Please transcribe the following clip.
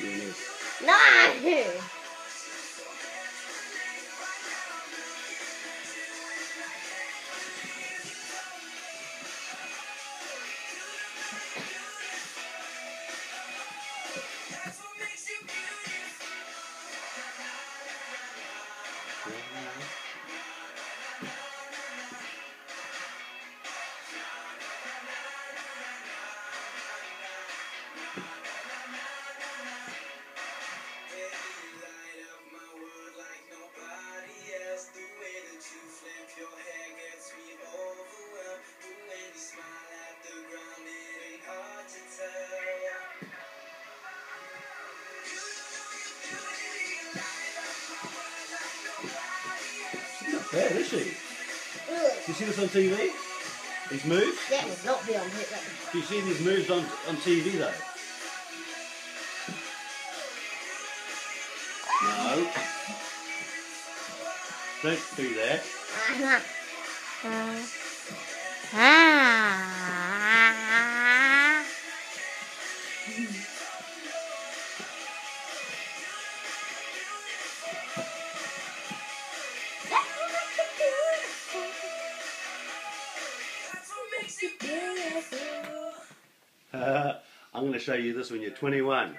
No! Not bad, is she? Ugh. You see this on TV? These moves? That would not be on here. Do you see these moves on on TV though? No. Don't do that. Uh-huh. Uh, ah. I'm going to show you this when you're 21.